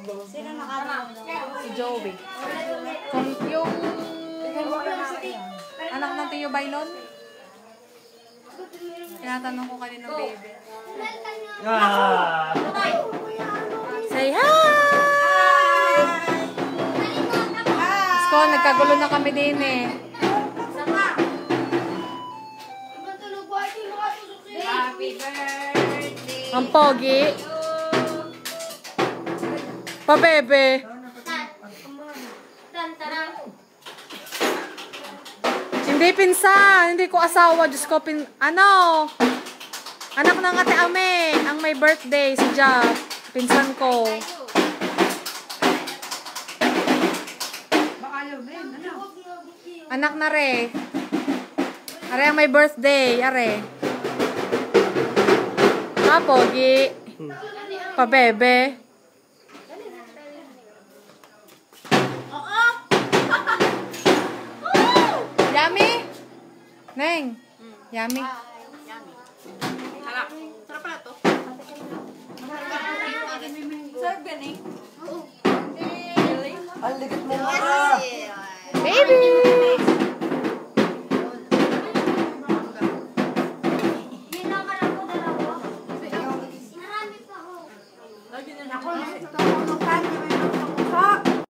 Sino nakatulog? Si Joey. Yung anak ng Tiyo Bailon? Tinatanong ko kanina ng baby. Ah! Say hi! Hi! Isko, nagkagulo na kami din eh. Happy birthday! Ang pogi! Pa, bebe. Hindi pinsan. Hindi ko asawa. Diyos ko, pin... Ano? Anak ng ate Ame. Ang may birthday. Si Jap. Pinsan ko. Anak na re. Are ang may birthday. Are. Ah, pogi. Pa, bebe. Yummy? Neng. Yummy. Sarap. Sarap pala to. Sarap gan eh. Ang ligat mo ah! Baby!